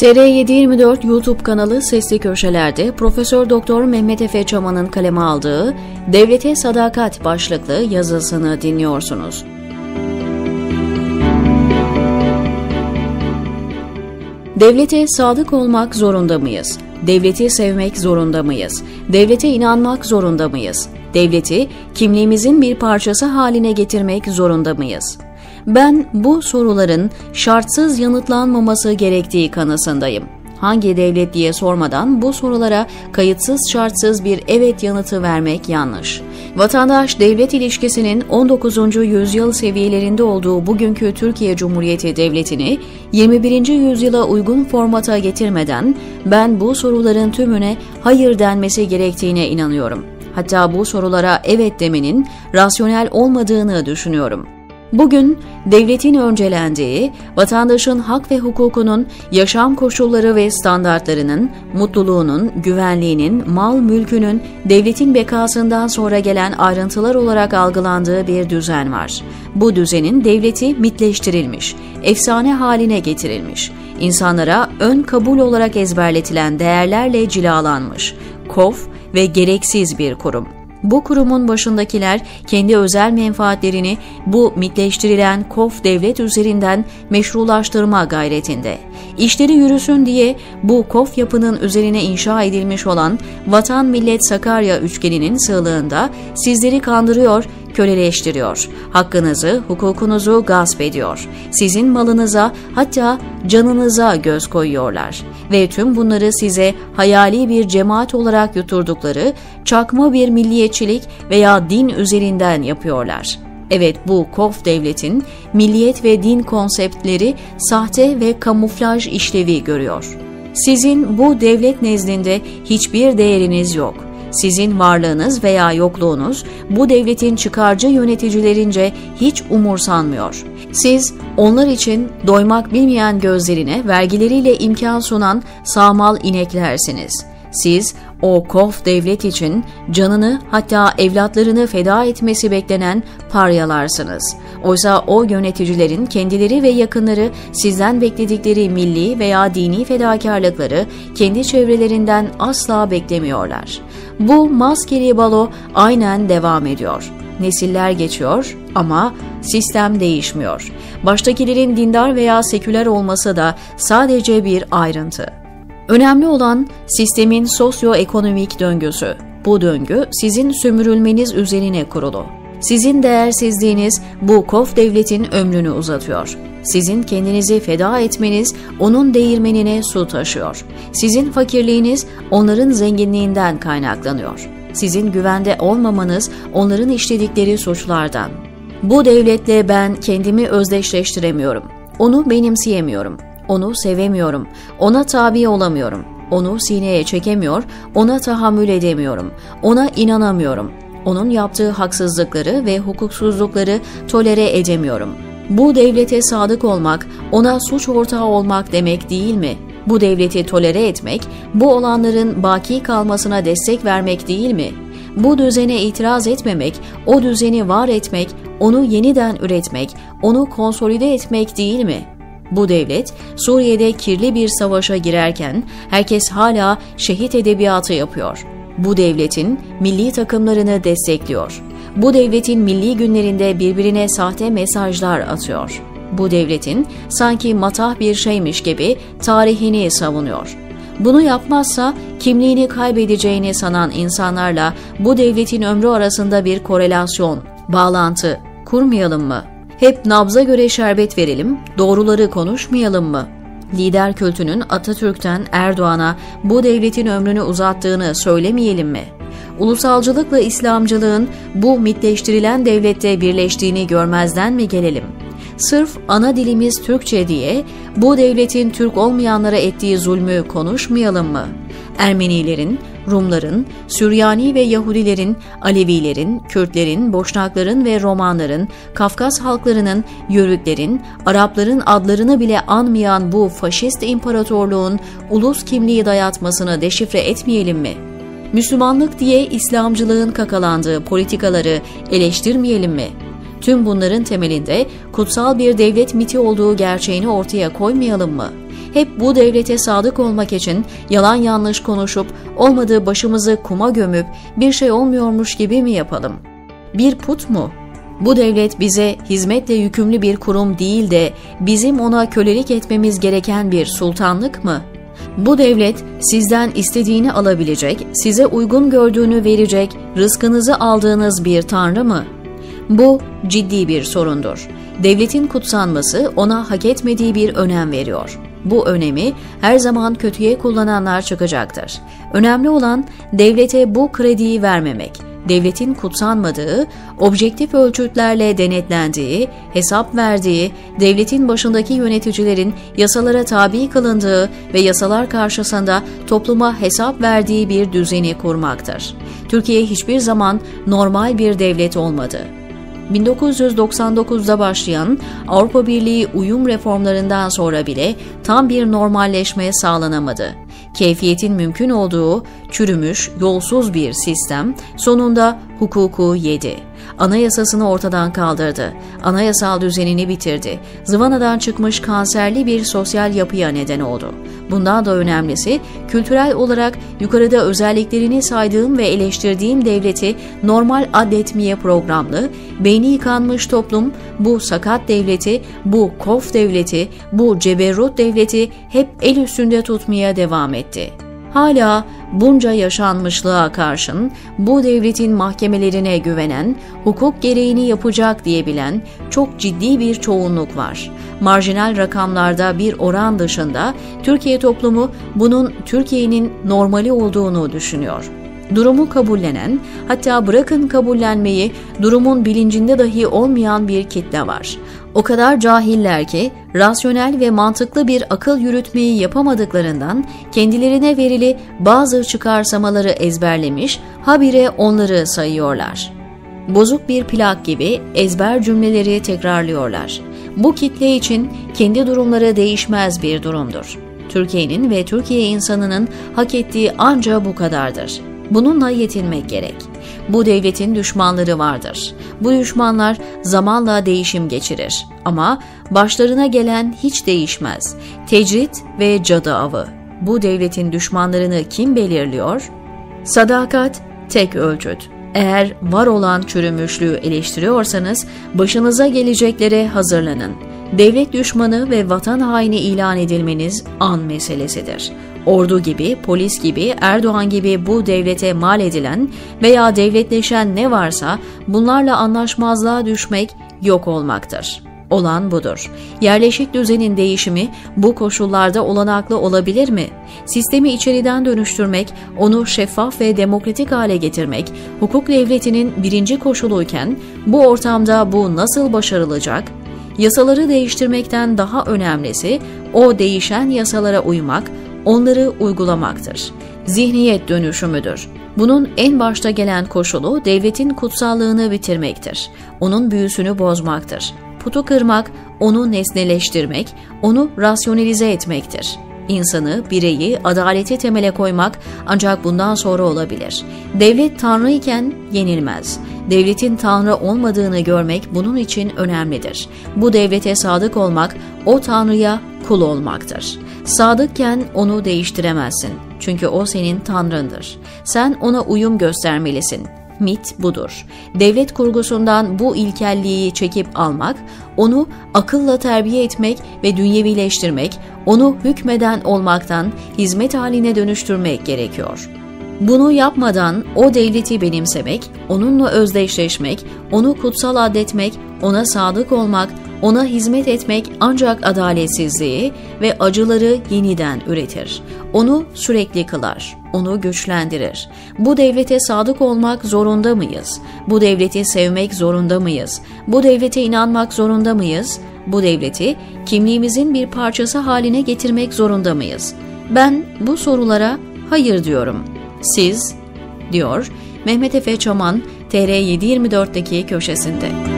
TR724 YouTube kanalı Sesli Köşeler'de Profesör Doktor Mehmet Efe Çaman'ın kaleme aldığı Devlete Sadakat başlıklı yazısını dinliyorsunuz. Devlete sadık olmak zorunda mıyız? Devleti sevmek zorunda mıyız? Devlete inanmak zorunda mıyız? Devleti kimliğimizin bir parçası haline getirmek zorunda mıyız? Ben bu soruların şartsız yanıtlanmaması gerektiği kanısındayım. Hangi devlet diye sormadan bu sorulara kayıtsız şartsız bir evet yanıtı vermek yanlış. Vatandaş-devlet ilişkisinin 19. yüzyıl seviyelerinde olduğu bugünkü Türkiye Cumhuriyeti Devleti'ni 21. yüzyıla uygun formata getirmeden ben bu soruların tümüne hayır denmesi gerektiğine inanıyorum. Hatta bu sorulara evet demenin rasyonel olmadığını düşünüyorum. Bugün devletin öncelendiği, vatandaşın hak ve hukukunun, yaşam koşulları ve standartlarının, mutluluğunun, güvenliğinin, mal mülkünün devletin bekasından sonra gelen ayrıntılar olarak algılandığı bir düzen var. Bu düzenin devleti mitleştirilmiş, efsane haline getirilmiş, insanlara ön kabul olarak ezberletilen değerlerle cilalanmış, kof ve gereksiz bir kurum. Bu kurumun başındakiler kendi özel menfaatlerini bu mitleştirilen kof devlet üzerinden meşrulaştırma gayretinde. İşleri yürüsün diye bu kof yapının üzerine inşa edilmiş olan Vatan Millet Sakarya üçgeninin sığlığında sizleri kandırıyor, köleleştiriyor. Hakkınızı, hukukunuzu gasp ediyor. Sizin malınıza hatta canınıza göz koyuyorlar. Ve tüm bunları size hayali bir cemaat olarak yuturdukları çakma bir milliyetçilik veya din üzerinden yapıyorlar. Evet bu Kof devletin milliyet ve din konseptleri sahte ve kamuflaj işlevi görüyor. Sizin bu devlet nezdinde hiçbir değeriniz yok. Sizin varlığınız veya yokluğunuz bu devletin çıkarcı yöneticilerince hiç umursanmıyor. Siz onlar için doymak bilmeyen gözlerine vergileriyle imkan sunan sağmal ineklersiniz. Siz o kof devlet için canını hatta evlatlarını feda etmesi beklenen paryalarsınız. Oysa o yöneticilerin kendileri ve yakınları sizden bekledikleri milli veya dini fedakarlıkları kendi çevrelerinden asla beklemiyorlar. Bu maskeli balo aynen devam ediyor. Nesiller geçiyor ama sistem değişmiyor. Baştakilerin dindar veya seküler olması da sadece bir ayrıntı. Önemli olan sistemin sosyoekonomik döngüsü. Bu döngü sizin sömürülmeniz üzerine kurulu. Sizin değersizliğiniz bu kof devletin ömrünü uzatıyor. Sizin kendinizi feda etmeniz onun değirmenine su taşıyor. Sizin fakirliğiniz onların zenginliğinden kaynaklanıyor. Sizin güvende olmamanız onların işledikleri suçlardan. Bu devletle ben kendimi özdeşleştiremiyorum. Onu benimseyemiyorum. Onu sevemiyorum. Ona tabi olamıyorum. Onu sineye çekemiyor, ona tahammül edemiyorum. Ona inanamıyorum. Onun yaptığı haksızlıkları ve hukuksuzlukları tolere edemiyorum. Bu devlete sadık olmak, ona suç ortağı olmak demek değil mi? Bu devleti tolere etmek, bu olanların baki kalmasına destek vermek değil mi? Bu düzene itiraz etmemek, o düzeni var etmek, onu yeniden üretmek, onu konsolide etmek değil mi?'' Bu devlet Suriye'de kirli bir savaşa girerken herkes hala şehit edebiyatı yapıyor. Bu devletin milli takımlarını destekliyor. Bu devletin milli günlerinde birbirine sahte mesajlar atıyor. Bu devletin sanki matah bir şeymiş gibi tarihini savunuyor. Bunu yapmazsa kimliğini kaybedeceğini sanan insanlarla bu devletin ömrü arasında bir korelasyon, bağlantı kurmayalım mı? Hep nabza göre şerbet verelim, doğruları konuşmayalım mı? Lider kültünün Atatürk'ten Erdoğan'a bu devletin ömrünü uzattığını söylemeyelim mi? Ulusalcılıkla İslamcılığın bu mitleştirilen devlette birleştiğini görmezden mi gelelim? Sırf ana dilimiz Türkçe diye bu devletin Türk olmayanlara ettiği zulmü konuşmayalım mı? Ermenilerin, Rumların, Süryani ve Yahudilerin, Alevilerin, Kürtlerin, Boşnakların ve Romanların, Kafkas halklarının, Yörüklerin, Arapların adlarını bile anmayan bu faşist imparatorluğun ulus kimliği dayatmasını deşifre etmeyelim mi? Müslümanlık diye İslamcılığın kakalandığı politikaları eleştirmeyelim mi? Tüm bunların temelinde kutsal bir devlet miti olduğu gerçeğini ortaya koymayalım mı? Hep bu devlete sadık olmak için yalan yanlış konuşup olmadığı başımızı kuma gömüp bir şey olmuyormuş gibi mi yapalım? Bir put mu? Bu devlet bize hizmetle yükümlü bir kurum değil de bizim ona kölelik etmemiz gereken bir sultanlık mı? Bu devlet sizden istediğini alabilecek, size uygun gördüğünü verecek, rızkınızı aldığınız bir tanrı mı? Bu ciddi bir sorundur. Devletin kutsanması ona hak etmediği bir önem veriyor. Bu önemi her zaman kötüye kullananlar çıkacaktır. Önemli olan devlete bu krediyi vermemek devletin kutsanmadığı, objektif ölçütlerle denetlendiği, hesap verdiği, devletin başındaki yöneticilerin yasalara tabi kılındığı ve yasalar karşısında topluma hesap verdiği bir düzeni kurmaktır. Türkiye hiçbir zaman normal bir devlet olmadı. 1999'da başlayan Avrupa Birliği uyum reformlarından sonra bile tam bir normalleşme sağlanamadı. Keyfiyetin mümkün olduğu çürümüş, yolsuz bir sistem sonunda hukuku yedi anayasasını ortadan kaldırdı. Anayasal düzenini bitirdi. Zıvanadan çıkmış kanserli bir sosyal yapıya neden oldu. Bundan da önemlisi kültürel olarak yukarıda özelliklerini saydığım ve eleştirdiğim devleti normal adetmeye programlı, beyni yıkanmış toplum bu sakat devleti, bu kof devleti, bu ceberrut devleti hep el üstünde tutmaya devam etti hala bunca yaşanmışlığa karşın bu devletin mahkemelerine güvenen, hukuk gereğini yapacak diyebilen çok ciddi bir çoğunluk var. Marjinal rakamlarda bir oran dışında Türkiye toplumu bunun Türkiye'nin normali olduğunu düşünüyor durumu kabullenen, hatta bırakın kabullenmeyi, durumun bilincinde dahi olmayan bir kitle var. O kadar cahiller ki rasyonel ve mantıklı bir akıl yürütmeyi yapamadıklarından kendilerine verili bazı çıkarsamaları ezberlemiş, habire onları sayıyorlar. Bozuk bir plak gibi ezber cümleleri tekrarlıyorlar. Bu kitle için kendi durumları değişmez bir durumdur. Türkiye'nin ve Türkiye insanının hak ettiği anca bu kadardır. Bununla yetinmek gerek. Bu devletin düşmanları vardır. Bu düşmanlar zamanla değişim geçirir ama başlarına gelen hiç değişmez. Tecrit ve cadı avı. Bu devletin düşmanlarını kim belirliyor? Sadakat tek ölçüt. Eğer var olan çürümüşlüğü eleştiriyorsanız başınıza geleceklere hazırlanın. Devlet düşmanı ve vatan haini ilan edilmeniz an meselesidir ordu gibi, polis gibi, Erdoğan gibi bu devlete mal edilen veya devletleşen ne varsa bunlarla anlaşmazlığa düşmek yok olmaktır. Olan budur. Yerleşik düzenin değişimi bu koşullarda olanaklı olabilir mi? Sistemi içeriden dönüştürmek, onu şeffaf ve demokratik hale getirmek, hukuk devletinin birinci koşuluyken bu ortamda bu nasıl başarılacak? Yasaları değiştirmekten daha önemlisi o değişen yasalara uymak, onları uygulamaktır. Zihniyet dönüşümüdür. Bunun en başta gelen koşulu devletin kutsallığını bitirmektir. Onun büyüsünü bozmaktır. Putu kırmak, onu nesneleştirmek, onu rasyonelize etmektir. İnsanı, bireyi, adaleti temele koymak ancak bundan sonra olabilir. Devlet tanrı iken yenilmez. Devletin tanrı olmadığını görmek bunun için önemlidir. Bu devlete sadık olmak, o tanrıya kul olmaktır. Sadıkken onu değiştiremezsin. Çünkü o senin tanrındır. Sen ona uyum göstermelisin. Mit budur. Devlet kurgusundan bu ilkelliği çekip almak, onu akılla terbiye etmek ve dünyevileştirmek, onu hükmeden olmaktan hizmet haline dönüştürmek gerekiyor.'' Bunu yapmadan o devleti benimsemek, onunla özdeşleşmek, onu kutsal adetmek, ona sadık olmak, ona hizmet etmek ancak adaletsizliği ve acıları yeniden üretir. Onu sürekli kılar, onu güçlendirir. Bu devlete sadık olmak zorunda mıyız? Bu devleti sevmek zorunda mıyız? Bu devlete inanmak zorunda mıyız? Bu devleti kimliğimizin bir parçası haline getirmek zorunda mıyız? Ben bu sorulara hayır diyorum. Siz, diyor Mehmet Efe Çoman, TR724'deki köşesinde.